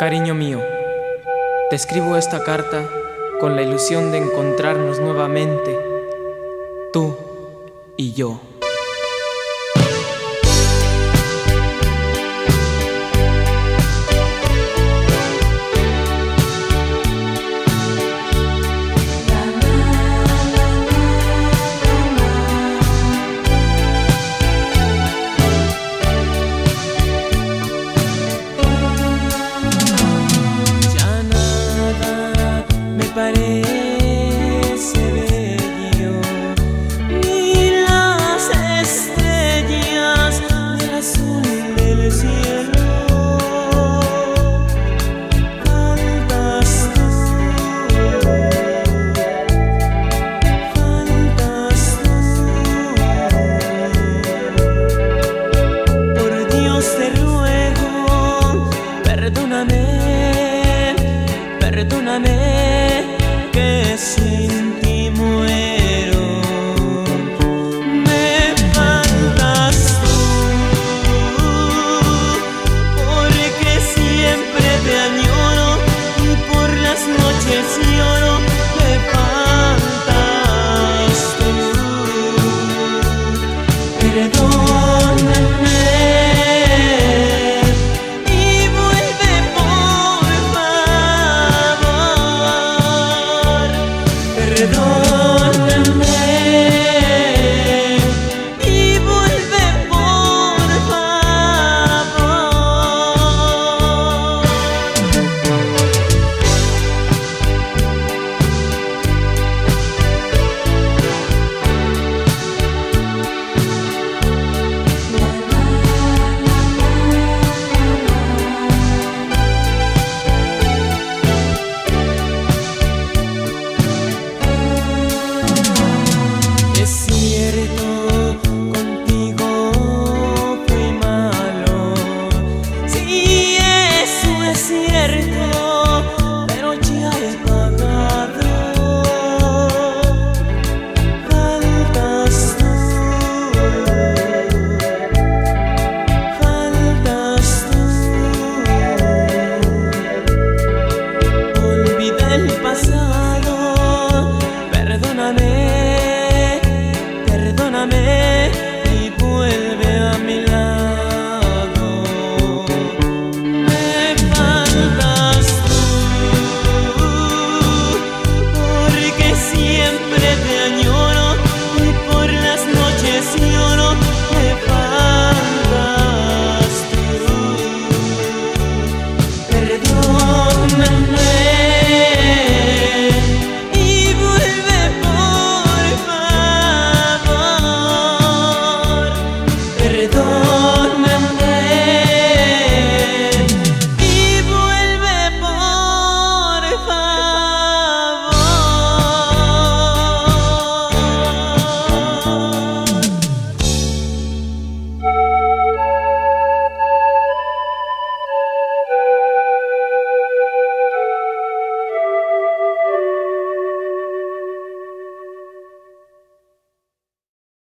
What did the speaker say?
Cariño mío, te escribo esta carta con la ilusión de encontrarnos nuevamente, tú y yo. perdón.